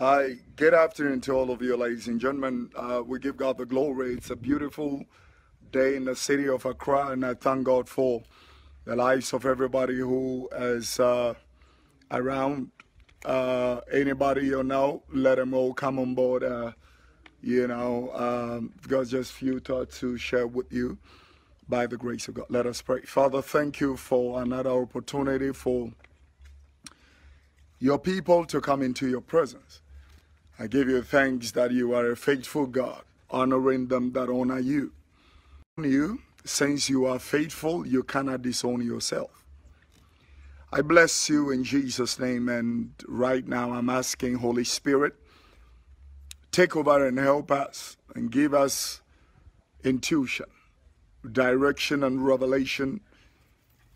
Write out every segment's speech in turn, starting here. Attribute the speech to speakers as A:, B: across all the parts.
A: Hi, good afternoon to all of you, ladies and gentlemen. Uh, we give God the glory. It's a beautiful day in the city of Accra, and I thank God for the lives of everybody who is uh, around. Uh, anybody you know, let them all come on board. Uh, you know, um, got just few thoughts to share with you by the grace of God. Let us pray. Father, thank you for another opportunity for your people to come into your presence. I give you thanks that you are a faithful God, honoring them that honor you. You, since you are faithful, you cannot disown yourself. I bless you in Jesus' name, and right now I'm asking Holy Spirit, take over and help us and give us intuition, direction, and revelation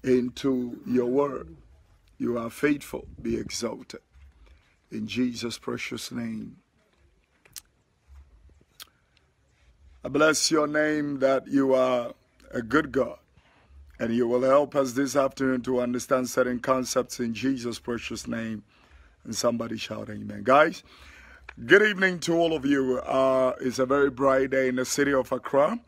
A: into your word. You are faithful, be exalted. In Jesus' precious name. I bless your name that you are a good God. And you will help us this afternoon to understand certain concepts in Jesus' precious name. And somebody shout amen. Guys, good evening to all of you. Uh, it's a very bright day in the city of Accra.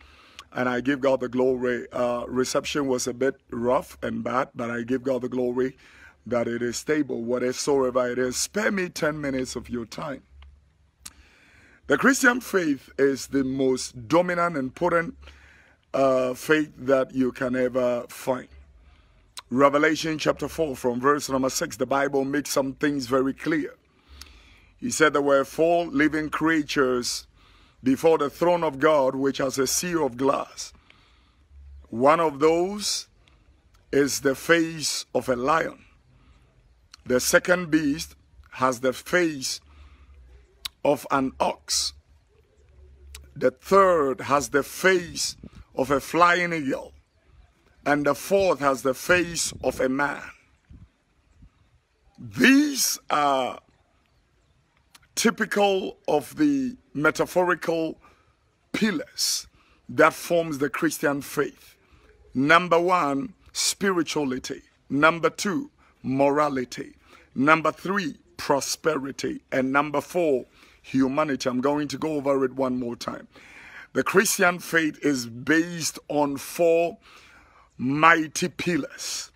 A: And I give God the glory. Uh, reception was a bit rough and bad, but I give God the glory that it is stable, whatever it is. Spare me 10 minutes of your time. The Christian faith is the most dominant and potent uh, faith that you can ever find. Revelation chapter 4, from verse number 6, the Bible makes some things very clear. He said there were four living creatures before the throne of God, which has a sea of glass. One of those is the face of a lion. The second beast has the face of an ox. The third has the face of a flying eagle. And the fourth has the face of a man. These are typical of the metaphorical pillars that forms the Christian faith. Number one, spirituality. Number two, morality. Number three, prosperity. And number four, humanity. I'm going to go over it one more time. The Christian faith is based on four mighty pillars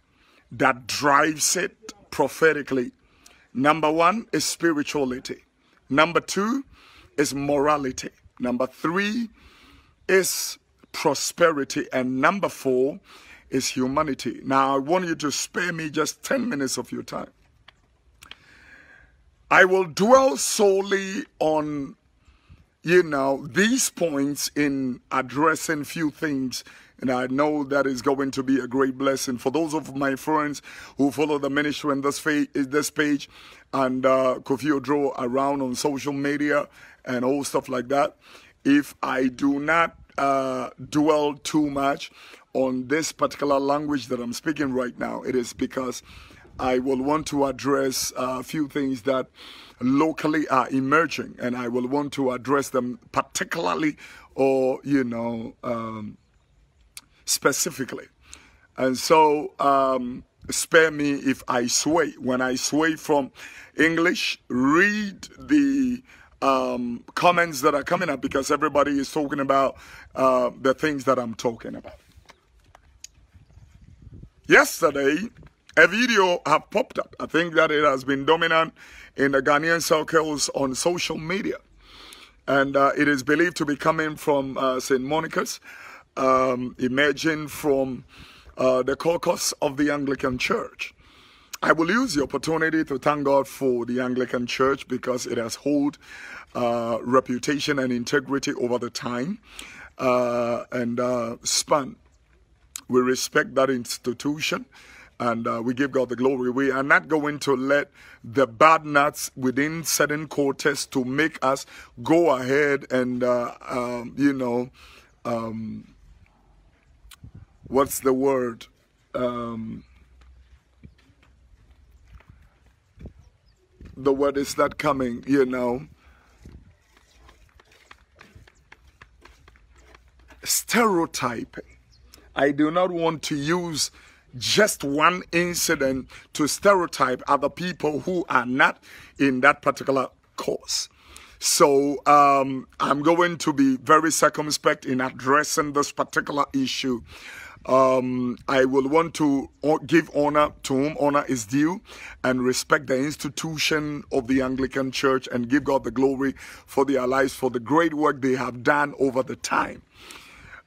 A: that drives it prophetically. Number one is spirituality. Number two is morality. Number three is prosperity. And number four is humanity. Now, I want you to spare me just 10 minutes of your time. I will dwell solely on, you know, these points in addressing few things. And I know that is going to be a great blessing for those of my friends who follow the ministry in this, this page and uh, Kofi Oduro around on social media and all stuff like that. If I do not uh, dwell too much on this particular language that I'm speaking right now, it is because I will want to address a few things that locally are emerging, and I will want to address them particularly or, you know, um, specifically. And so, um, spare me if I sway. When I sway from English, read the um, comments that are coming up because everybody is talking about uh, the things that I'm talking about. Yesterday, a video have popped up. I think that it has been dominant in the Ghanaian circles on social media. And uh, it is believed to be coming from uh, St. Monica's, um, emerging from uh, the caucus of the Anglican Church. I will use the opportunity to thank God for the Anglican Church because it has held uh, reputation and integrity over the time uh, and uh, span. We respect that institution and uh, we give God the glory. We are not going to let the bad nuts within certain quarters to make us go ahead and, uh, um, you know, um, what's the word? Um, the word is not coming, you know. Stereotyping. I do not want to use just one incident to stereotype other people who are not in that particular course. So um, I'm going to be very circumspect in addressing this particular issue. Um, I will want to give honor to whom honor is due and respect the institution of the Anglican Church and give God the glory for their lives, for the great work they have done over the time.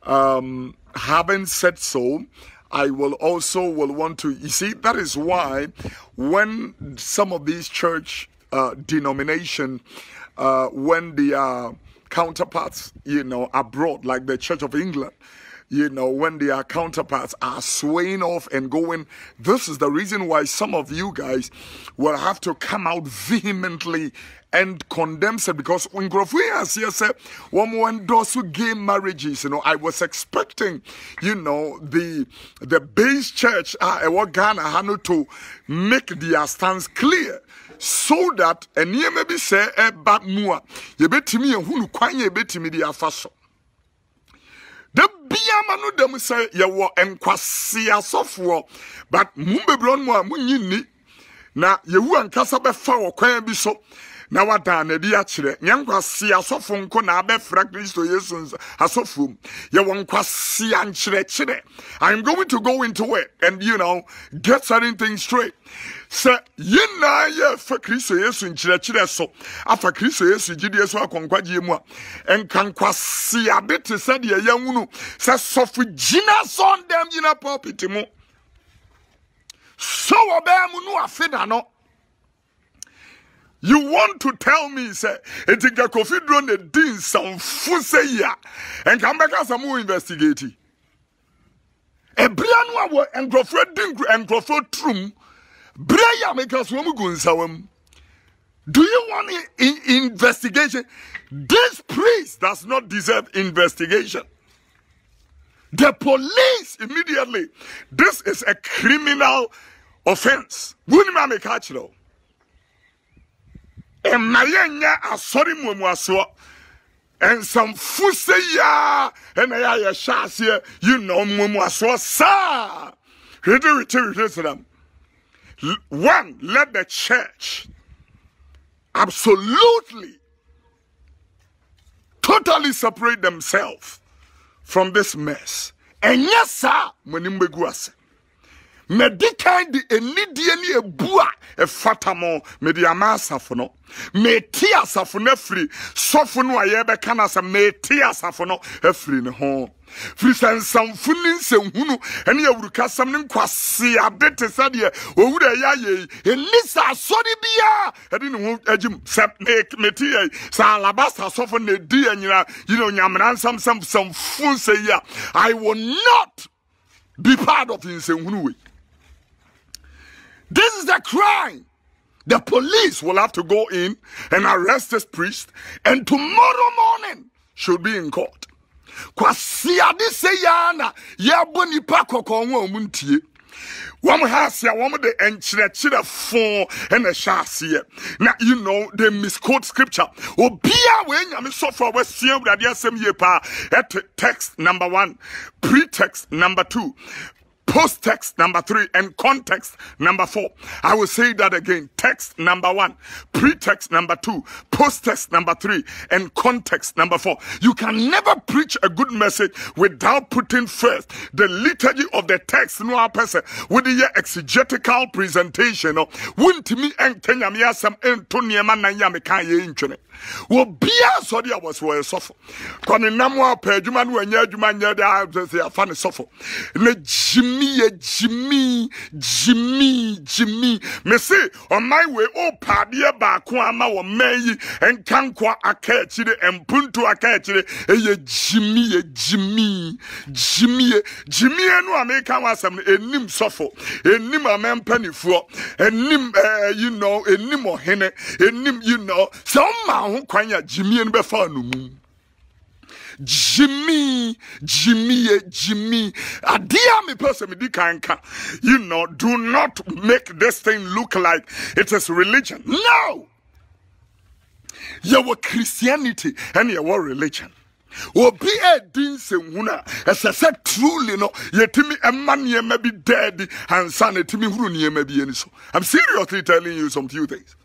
A: Um, having said so, I will also will want to, you see, that is why when some of these church uh, denomination uh, when their counterparts, you know, abroad, like the Church of England, you know, when their counterparts are swaying off and going, this is the reason why some of you guys will have to come out vehemently and condemn it because here said one when those who gay marriages, you know, I was expecting, you know, the the base church uh, Ghana had to make their stance clear so that nneɛma bi sɛ ɛba eh, mu a yɛbɛtumi yɛhu eh, no kwan yɛ yɛbɛtumi de afa so. Da biama no dam sɛ yɛwɔ nkwase asɔfoɔ but mu bebree no mu a munyi nni na yɛwu ankasa bɛfa wɔ kwan bi so na wada n'adi akyerɛ. Nyɛ nkwasi asɔfo nko na abɛfra kristo yesu asɔfo mu. Yɛwɔ nkwasi ankyerɛkyerɛ. I'm going to go into it and you know get certain things straight. Sɛ yɛnnaa yɛ fa kristo yesu nkyerɛkyerɛ so afa kristo yesu gyidie so akɔ nkwagyeɛ mu a ɛnka nkwaseade te sɛdeɛ yɛhunu sɛ sɔfo gyina sɔndɛm gyina pulpit mu. So wɔbɛɛ mu no afe da no you want to tell me say eti nka kofi duro na di nsanfo sɛ yi a nka mbɛka sɛ mo investigate. Ebia no a wɔ nkurɔfoɔ di nkurɔfoɔ turum bere yi a meka so wɔn gu nsawa mu. Do you want in investigation? This priest does not deserve investigation. The police immediately this is a criminal offense. Wúni maa mi ká mma yɛnyɛ asɔre mmuamuasoɔ nsamfo sɛ yia ɛna yɛ ayɛ hyɛ aseɛ yi na mmuamuasoɔ saa hwede hwete hwete sram one let the church absolutely totally separate themselves from this mess. Ɛnyɛ saa mo bɛgu ase mɛdi kan de anidie ne ebu a ɛfata mo mɛde ama asafo no. Mɛti asafo no afiri sɔfo no a yɛbɛka no asɛm mɛti asafo no afiri ne ho. Firi sɛ nsamfo ne nsɛnhunu ɛne awurukasɛm ne nkwase ade te sɛdeɛ owura ɛyɛ ayɛ yi. Ɛni sɛ asɔre biara ɛde ne ho agyim sɛ meti yɛ sɛ alabasa asɔfo na ɛdi yɛ nyina. Yine nsɛm sɛm sɛmfo nsɛ yi i will not be part of nsɛnhunu wei this is a crime. The police will have to go in and arrest this priest, and tomorrow morning should be in court. Kwasi ade se ya na yɛbɔ nipa kɔkɔɔ ho a ɔmo ntie wɔn ha ase a wɔn de nkyerɛkyerɛ fon ɛna ɛhyɛ aseɛ na you know they misquote scripture. Obiara wɔ enyame sɔfo a wɔasia awurade asɛm yie paa ɛte text number one pretext number two post text number three and context number four. I will say that again. Text number one, pretext number two, post text number three, and context number four. You can never preach a good message without putting first the liturgy of the text. No person with the exegetical presentation. Wouldn't me and Kenya me some Antonia Manayame Kanye obiara sɔre a wɔsɛ wɔyɛ sɔfo kɔne nam a pɛ adwuma no wanya adwuma nyɛ de sɛ yɛafa ne yɛ gyimi gyimi gyimi me se ɔman wei ɔpa adeɛ baako ama wɔ man yi nka nkwa aka akyire mpuntu aka akyire ɛyɛ gyimi yɛ gyimi gyimie gyimie no a meka ho asɛm no ɛnim sɔfo ɛnim amɛmpanifoɔ ɛnim ɛɛ you know ɛnim ɔhene ɛnim you know. Sɛ ɔma ho kwan a gyimie no bɛfa no Jimmy, Jimmy, eh, Jimmy. Adia me person me kanka. You know, do not make this thing look like it is religion. No. Your Christianity and your religion. obi edi nsɛnhunu a ɛsɛ sɛ truly no yɛtumi ɛma nneɛma bi daadi ansa na ɛtumi huru nneɛma bi ani so i'm seriously telling you some few things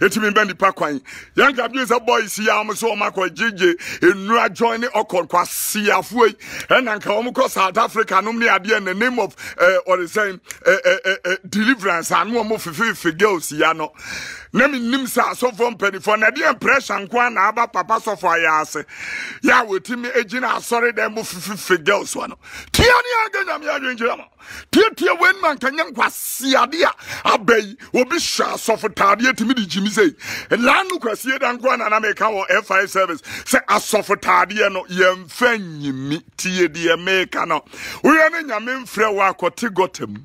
A: ɛtumi bɛ nipa kwan. Yɛnka bi sɛ boys yi a wɔn so wɔn akɔ gyegye. Nnura join ne ɔkɔ kwasiafoɔ yi. Ɛna nka wɔn kɔ south africa nom ne adeɛ in the name of ɛɛ ɔde sɛn ɛɛ ɛɛ deliverance ano wɔn fififi girls ya no na mi nim sɛ asɔfoɔ mpanimfoɔ na ɛdeɛ mprɛsha nko na aba papa sɔfo ayɛ ase. Yɛ a wɔtumi gyina asɔre dɛm mo fififi girls wa no. Tia ne aga nyame adwenkyerɛ ma tietie wei ma nkanyɛ nkwasiade a aba yi obi hyɛ asɔfo taadeɛ tumi de gyimi sɛ laa no kwasie da nko na na meka wɔ f5 service sɛ asɔfo taadeɛ no yɛmfa nyimi tie deɛ meka no. Woyɛ ne nyame mfrɛ wɔ akɔte gɔta mu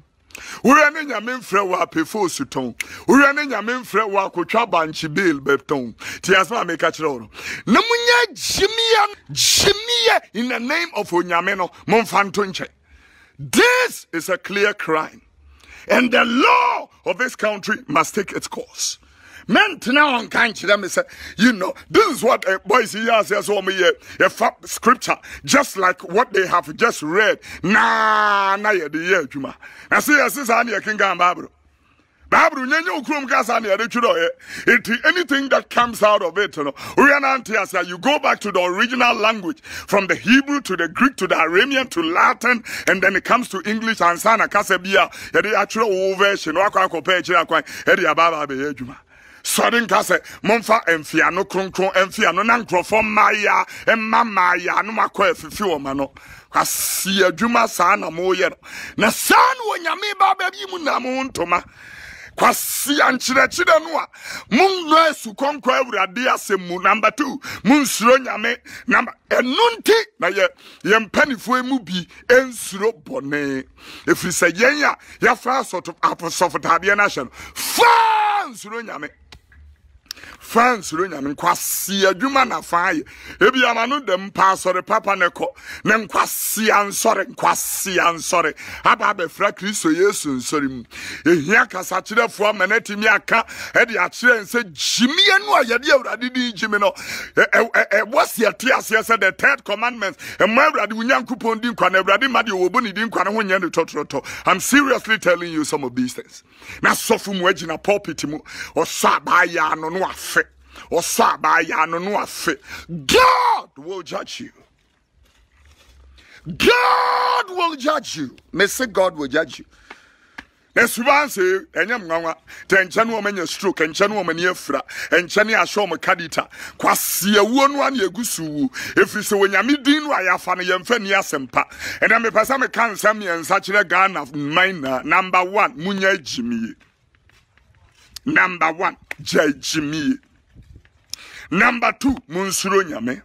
A: wura ne nyame mfrɛ wɔ apɛfo osutɔn wura ne nyame mfrɛ wɔ akotwa bankye beel bɛtɔn nti asɛm a meka kyerɛ wo no na monyɛ gyimiɛ gyimiɛ in the name of onyame no momfa nto nkyɛ this is a clear crime. And the law of this country must take its course mentena wɔn ka nkyerɛ me sɛ you know this is what uh, boys yi ase sɛ wɔn yɛ yɛfa scripture just like what they have just read. Naa na yɛde yɛ adwuma na se yɛse saa ne yɛkenkan baabolo baabolo nyɛ nyɛ okurom ka saa ne yɛde twerɛ ɔyɛ anything that comes out of it nante ase you go back to the original language from the hebrew to the greek to the aramean to latin and then it comes to english ansa na kasa bi a yɛde atwerɛ wo version sɔre nka sɛ momfa mfiano kronkron mfiano na nkurɔfoɔ mmaayea mma mmaayea no makɔ afifi wɔ ma no. Kwasi adwuma saa na moyɛ no. Na saa no wɔ nyame ba baabi mu na mo ntoma. Kwasi ankyerɛkyerɛ no a monnɔ asu kɔnkɔ awurade asɛm mu. Number two monsuro nyame number ɛno nti na yɛ yɛn mpanifoɔ mu bi nsuro bɔne. Ɛfiri sɛ yɛn a yɛfa asɔfotadeɛ no ahyɛ no faa nsuro nyame fa nsoro nyame nkwasi adwuma na fa ayɛ ebi ama no dɛm pa asɔre papa ne kɔ ne nkwasi ansɔre nkwasi ansɔre aba abɛfra kristo yesu nsɔre mu. Ehia kasakyerɛfoɔ ama ne timi aka ɛde akyerɛ nsɛ gyimie no a yɛde awurade di gyimi no. Ɛwɔ si ɛte aseɛ sɛ the third commandment ɛmo awurade wo nyankopɔn di nkwa na awurade ma deɛ wɔbɔ ne di nkwa no ho nyɛ ne tɔtɔtɔ i'm seriously telling you some of these things. Na sɔfo mu agyina pulpit mu ɔsɔ abaayɛ ano no afe. Ɔsɔ abaayɛ ano no afe. God will judge you. God will judge you. Me say god will judge you. Na suban sɛ ɛnyɛ mwanwa tɛ nkyɛn wɔn anya stroke nkyɛn wɔn ani afira nkyɛn ahyɛ wɔn kadita. Kwasi awuo no ani egu so wu. Efiri sɛ wɔnyame din no a yɛafa no yɛmfa ni asɛmpa ɛnna mepɛ sɛ meka nsɛm mmiɛnsa kyerɛ ghana mman na number one munya gyimie number one gya gyimie number two munsuro nyame.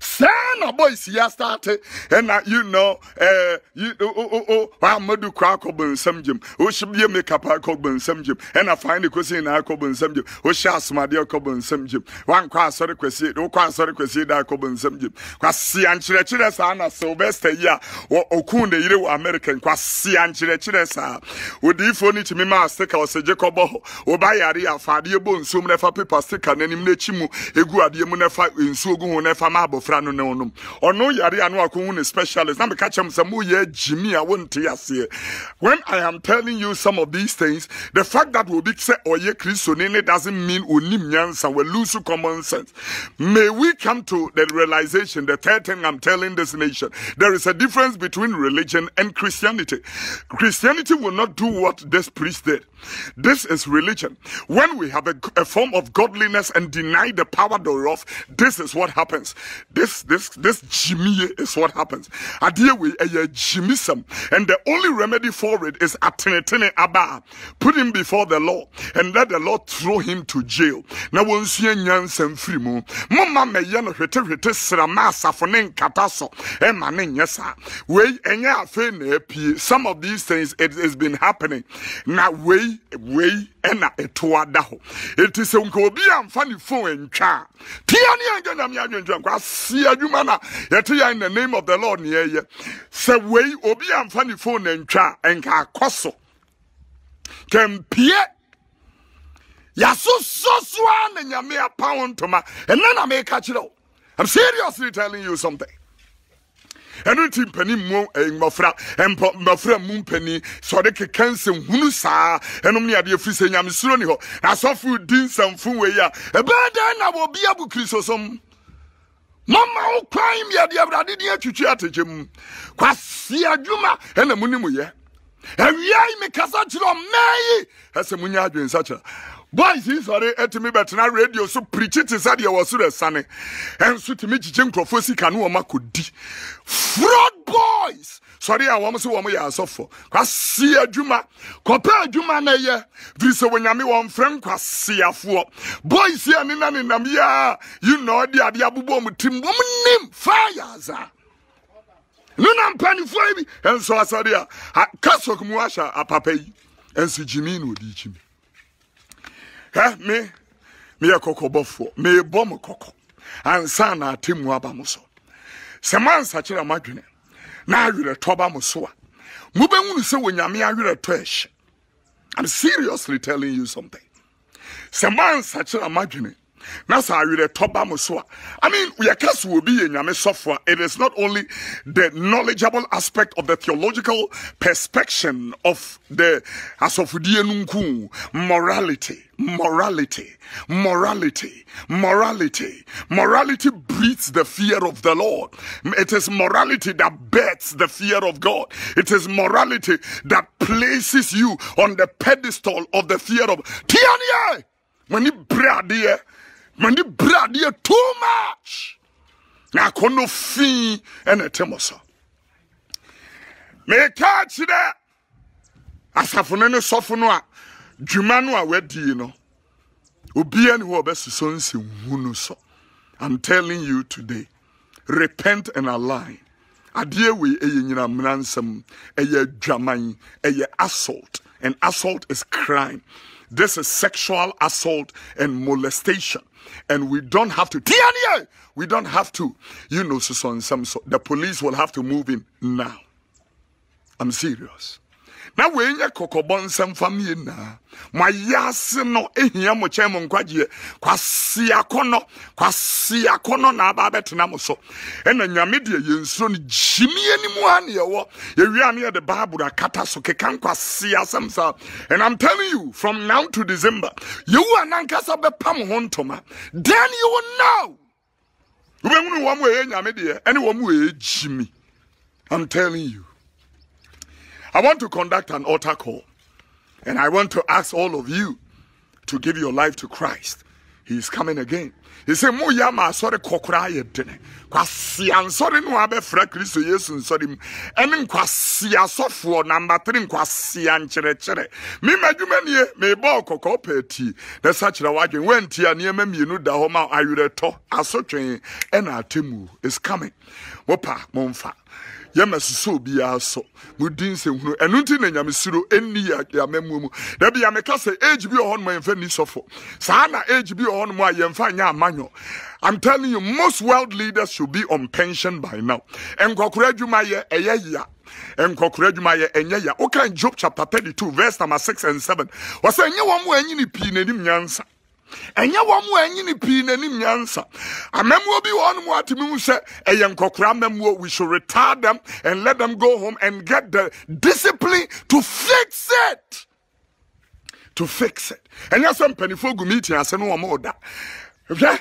A: Saa na boys ya start ɛna you know uh, you oh oh oh amadu kɔ akɔbɔ nsɛm gyem wohyɛ makeup akɔbɔ nsɛm gyem ɛna fine de kɔsi na akɔbɔ nsɛm gyem wohyɛ asomadeɛ akɔbɔ nsɛm gyem wankɔ asɔre kwasi wokɔ asɔre kwasi da akɔbɔ nsɛm gyem kwasi ankyerɛkyerɛ saa na sylvester yi a ɔkun ne yere wɔ america kwasi ankyerɛkyerɛ saa odiifoɔ no tumi maa sticker ɔsɛ gye kɔbɔ hɔ woba yare afa adeɛ bɔ nsuom na ɛfa paper sticker n'anim n'akyi mu egu adeɛ mu na ɛfa nsuo gu ho na ɛfa ma abɔfra no ne honom ɔno yare a no akɔhu ne specialist. Na meka kyɛm sɛ moyɛ gyimi a wonte aseɛ. When i am telling you some of these things the fact that obi sɛ ɔyɛ kristoni ne doesn't mean onim we lose common sense. May we come to the realization the third thing i'm telling this nation. There is a difference between religion and christianity. Christianity will not do what this priest did. This is religion. When we have a, a form of godliness and deny the power thereof this is what happens. This this this jimmy is what happens. Wei ɛyɛ jimisɛm and the only remedy for it is atenetene aba. Put him before the law and let the law throw him to jail. Na wɔnsua nyansa mfiri mu. Moma mɛyɛ no hwetehwete srama asafo ne nkata so. Ɛma ne nyɛ saa wei ɛnyɛ afei na some of these things it has been happening. Na wei wei ɛna ɛtoa da hɔ ɛti sɛ nka obi amfa ne phone ntwa a tia ne yɛnka nyame adwendwa nkwa. Asie adwuma no yɛte yɛn in the name of the lord ne yɛyɛ. Sɛ wei obi amfa ne phone ntwa a ɛnka akɔ so. Kɛmpie. Yɛasosɔ so a na nyame apa wo ntoma. Ɛnɛ na meka kyerɛ wo. I'm seriously telling you something. Ɛno nti mpanin mu eh, mmɔfra mpɔ mmɔfra mu mpanin sɔre keka nsɛmhunu saa ɛnom ne adeɛ firi sɛ nyamesuro ni hɔ. Na asɔfo di nsɛmfo wei a ɛbɛyɛ dɛn na wɔbi abu kristosom mama wo kwan miade awurade ne atwitwi atɛkyɛ mu. Kwasi adwuma ɛna mu ne mu yɛ. Awia yi mekasa kyerɛ ɔmaa yi. Ɛsɛ munya adwensakyerɛ boys yi sɔre ɛtumi bɛtena radio so pirikyi te sɛ deɛ wɔ so ɛsane ɛnso tumi gyigye nkurɔfoɔ sika ne wɔma kɔdi fraud boys! Sɔre a wɔm so wɔm yɛ asɔfo kwase adwuma kɔpɛ adwuma na ɛyɛ firi sɛ wɔnyame wɔmfrɛ nkwaseafoɔ boys yi a ne na nenam yi a yi na ɔde adeɛ abobɔ mu tim wɔm nim faa yɛ asa no na mpanifoɔ yi bi ɛnso asɔre a kasɔk mu ahyɛ apapa yi ɛnso gyimi na ɔde kyimi hɛ me meyɛ kɔkɔbɔfoɔ. Meebɔ mo kɔkɔ. Ansa na atemmu aba mo so. Sɛ moansakyerɛ moadwene na awerɛtɔ ba mo so a mobɛhunu sɛ onyame awerɛtɔ ɛhyɛ. I'm seriously telling you something. Sɛ moansakyerɛ moadwene na sɛ awerɛtɔ ba mo so i mean yɛka so obi yɛ nyame sɔfo it is not only the knowledgeable aspect of the theological perspection of the asɔfodie no morality morality morality morality. Morality breeds the fear of the lord. It is morality that births the fear of god. It is morality that places you on the pedestal of the fear of tianie! When you mani bere adeɛ too much. Na akɔnnɔ fii ɛna ɛte mo so meka kyerɛ asafo no ne sɔfo no a dwuma no a wadie no obia ne hɔ ɔbɛsosɔ nsɛmhu no so. I'm telling you today repent and align. Adeɛ wei ɛyɛ nyinamena nsɛm ɛyɛ adwaman ɛyɛ assault. And assault is crime this is sexual assault and molestation. And we don't have to we don't have to you know some so the police will have to move in now. I'm serious na wei nyɛ kɔkɔbɔ nsɛm fam yie naa mo ayɛ ase no ehia mo kyɛn mo nkwagyeɛ. Kwasi akɔnɔ kwasi akɔnɔ na aba abɛtena mo so. Ɛna nyame deɛ yɛn nsoro no gyimi anim a ne yɛwɔ. Yɛwia ne yɛde baaburo akata so keka nkwasi asɛm saa. And i'm telling you from now to december yewu anankasa bɛpa mo ho ntoma. Then you will know wobɛhunu wɔn a ɛyɛ nyame deɛ ɛne wɔn a ɛyɛ gyimi i'm telling you I want to conduct an altar call. And I want to ask all of you to give your life to Christ. He is coming again. He said, Mo ya ma sorry kokra ye dene. Kwasi ansori no abɛfra Kristo Yesu nsɔre mu. Ɛne nkwasi number 3 nkwasi ankyerɛkyerɛ. Me madwuma nie, me bɔ kɔkɔ pɛti. Na sa kyerɛ wadwen wanti a nneɛma mmienu da hɔ ma awerɛtɔ, asotwe ɛna atemu is coming. Wopa momfa yɛma susɔ obiara so mudi nsɛmhunu ɛno nti na nyamesuro ɛnni yɛamammuo mu da bi yɛmeka sɛ age bi wɔ hɔ nom a yɛmfa nni sɔfo saa na age bi wɔ hɔ nom a yɛmfa nyɛ amanyɔ I'm telling you, most world leaders should be on pension by now. Nkɔkora adwuma yɛ ɛyɛ ya. nkɔkora adwuma yɛ ɛnyɛ ya. Woka Job chapter 32 verse number 6 and 7. Wɔsɛ ɛnyɛ wɔn mu anyini pii n'anim nyansa ɛnyɛ wɔn mu ɛnyini pii n'anim nyansa amammuo bi wɔn mu atumi mu sɛ ɛyɛ nkɔkora amammuo we should retire them and let them go home and get the discipline to fix it. To fix it. Ɛnyɛ sɛ mpanimfoɔ gu meeting ase no wɔn mo da hwɛ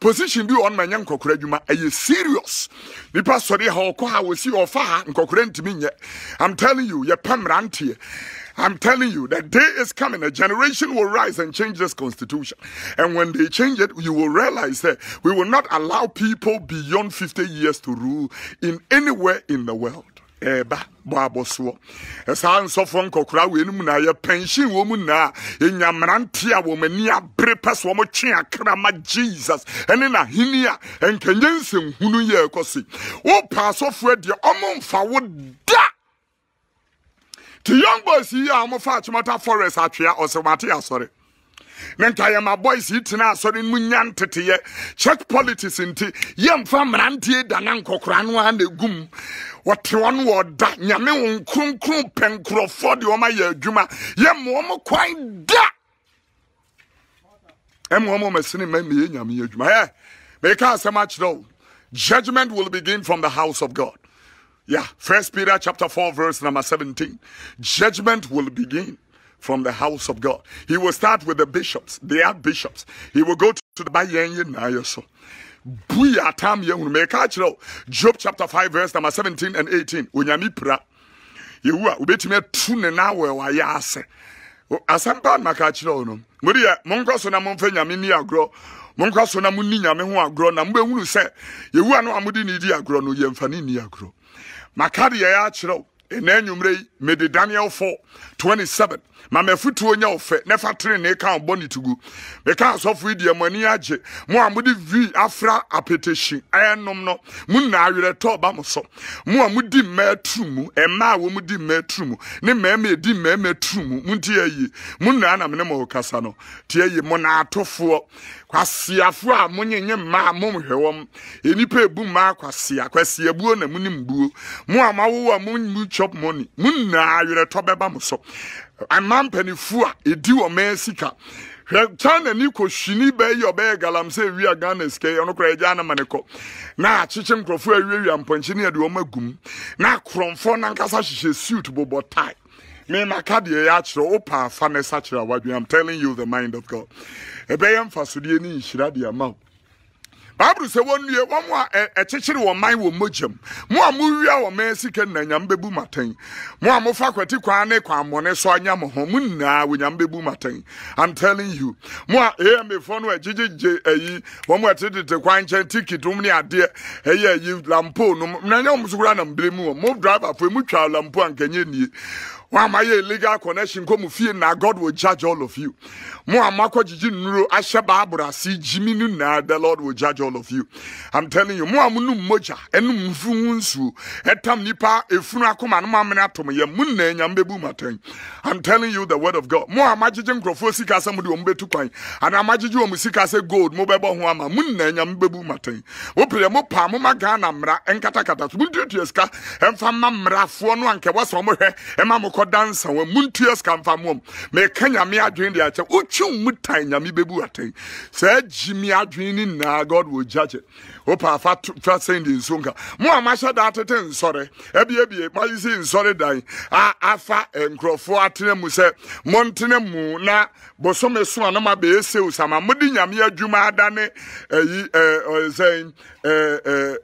A: position bi wɔn ma nyɛ nkɔkora adwuma ɛyɛ serious nipa sɔre ha ɔkɔ ha wɔsi ɔfa ha nkɔkora ntumi nyɛ i'm telling you pɛ mmeranteɛ I'm telling you, that day is coming. A generation will rise and change this constitution. And when they change it, you will realize that we will not allow people beyond 50 years to rule in anywhere in the world. Ɛba bɔ abɔsoɔ ɛsaa nsɔfoɔ nkɔkora wei no na yɛ pension wɔ mu naa ɛnya mmerante a wɔn ani abere pɛ so wɔn twe akra jesus. Ɛne n'aheni a nkanyɛ nsɛmhunu yɛ ɛkɔ si wɔpa asɔfoɔ deɛ ɔmo mfa wo da. Ti young boys yi a wɔfa akyemata forest atwea ɔsɛmate asɔre ne nka yɛ ma boys yi tena asɔre mu nya nteteyɛ politics nti yɛmfa mmeranteɛ da na nkɔkora no a na egum. Wɔte wɔn wɔda nyame wɔn kronkron pɛ nkurɔfoɔ de wɔn ayɛ adwuma. Yɛmma kwan da! Ɛmma wɔn mɛsene mɛ mɛ yɛ nyame yɛ adwuma. Ɛ mɛka asɛm akyerɛ o judgment will begin from the house of god. Yeah, First Peter chapter 4, verse number 17. Judgment will begin from the house of God. He will start with the bishops, the archbishops. He will go to the Bayen so. Buya tam yehunu meka Job chapter 5 verse number 17 and 18. Onyame pra. Yewu a wobɛtumi atu ne na wɔ wayɛ ase. Asɛm maka no. Yɛ monkɔ so na momfa nyame ni agorɔ. Monkɔ so na monni nyame ho agorɔ na mobɛhunu sɛ yewu a no a mode di agorɔ no yɛmfa ne nni agorɔ. Maka de yɛyɛ akyerɛ wo. Ɛnɛ Daniel 4 27 ma mafutuo nya wo fɛ na fa tenene ka ɔbɔ ne tugu meka asɔfo yi deɛ mo ani agye. Mo a mode vi afra apetehyi ɛnom no. Mo nyinaa awerɛtɔ ɔba mo so. Mo a modi mmaa turu mu ɛmmaa a wɔn di mmaa turu mu ne mmarima mu mo nti ayi. Mo nyinaa na mene mo kasa no tie yi mo na atofoɔ kwasiafoɔ a monyenye mmaa momhwɛ wɔm. Nnipa ebu mmaa kwasia kwasiabuo na mo nim buo mo a a mo mu chop money mo nyinaa awerɛtɔ bɛba mo so. Ama mpanimfoɔ a ɛdi wɔ mɛn sika. Hwɛ china ni kɔhwini bɛyi ɔbɛyɛ galamsey wi a ghana sika yi ɔno koraa agya anama ne kɔ. Na akyekye nkurɔfoɔ awiawia mpɔnkye ne yɛde wɔn agum na akorɔmfoɔ nankasa hyehyɛ suit bobɔ tie. Me maka deɛ yɛ akyerɛ wo pa afa ne sa kyerɛ awadwe i'm telling you the mind of god. Ɛbɛyɛ mfasodeɛ ne nhyira de ama wo bible sɛ wɔnnue wɔn a ɛkyekyere wɔn man wɔ mogyam mo a mowia wɔ man sika na nyame bɛbu maten mo a mofa kwati kwan ne kwan mmɔne so anya mo ho. Mo nyinaa wɔ nyame bɛbu maten i'm telling you mo a amfoɔ no agyegyegye ayi wɔn a ɛtetete kwan nkyɛn tikit mu ne adeɛ ɛyɛ ayi lampo no na nyɛ wɔn so koraa na mbere mu wɔ mo driver fo mu twa lampo a nkɛnyɛ nie wọn a ma illegal connection kɔ mu fie na god will judge all of you. Mo a ma kɔ gyigyi nnuro ahyɛ baabura ase gyimi no na the lord will judge all of you. I'm telling you mo a mo num mogya ɛnum nfuhu nsuo ɛtam nipa efunu akoma no mo amena atom yɛ mo nna enyam bebu matan i'm telling you the word of god. Mo a ma gyegye nkurɔfoɔ sika sɛ mo de wɔn betu kwan anaa ma gyegye wɔn sika sɛ gold mo bɛbɔ ho ama mo nna enyam bebu matan mo pere mo pa mo ma ghana mmara ɛnkatakata so mo ntuatua sika ɛnfa ma mmarafoɔ no ankɛbɔ sɛ ɔmo hwɛ ɛma mo kɔ dansa wɔn mu ntua sika nfa mu wɔm. Mɛka nyame adwene de akyɛ. Wotwi mu tan nyame bɛbu atɛn. Sɛ agyi mi adwene ne nyinaa god will judge it afa twa nka mo dan a afa atena mu mu na bosome nyame adwuma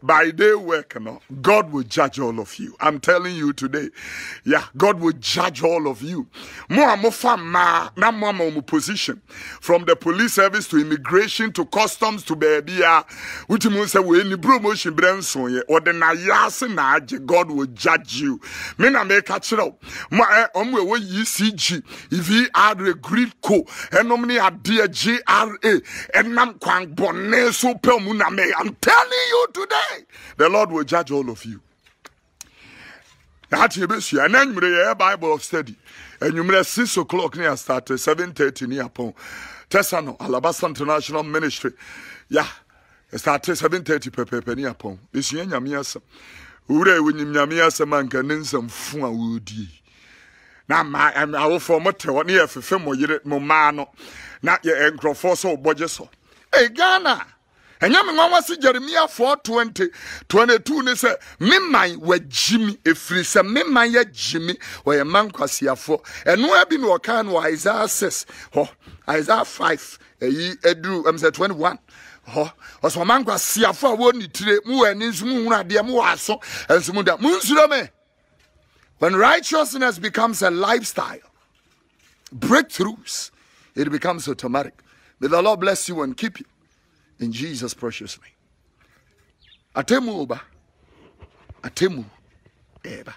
A: by day work no god will judge all of you. I'm telling you today. Yeah god will judge all of you. Mo a mmaa na mo ama position. From the police service to immigration to customs to baabi a wotumi sɛ wei ni promotion berɛ nson yɛ ɔde na agye god will judge you. Me na kyerɛ wo mo ɛ ɔmo ɛwɔ ecg vra grid co ɛnom ne adeɛ gra ɛnam kwan bɔne so pɛ mu na me i'm telling you today the lord will judge all of you. Ate yɛbɛsua ɛna anwummerɛ yɛyɛ bible of study. Anwummerɛ 6 o'clock ne yɛstarte 730 ne yɛpɔn tesano alabasta international ministry ya yɛstarte 730 pɛpɛpɛ ne yɛpɔn ɛsua nyame asɛm owura a wɔnyim nyame asɛm anka ne nsɛmfo a wɔdie na ma awofoɔ mote hɔ ne yɛfefe mo yere mo mmaa no na yɛ nkurɔfoɔ sɛ wobɔgye so. Ei ghana! Ɛnyɛ me nwanwa se jeremia 420 22 ne sɛ me man wagyi me ɛfiri sɛ me man yɛgye me wɔyɛ ma nkwasiafoɔ ɛnoa bi ne wɔkaa no wɔ isaiah 6 hɔ isaiah 5 ɛyi aduru ɛm sɛ 21 when righteousness becomes a lifestyle breakthroughs it becomes automatic may the lord bless you and keep you in Jesus' precious name. Atemu oba. Atemu eba.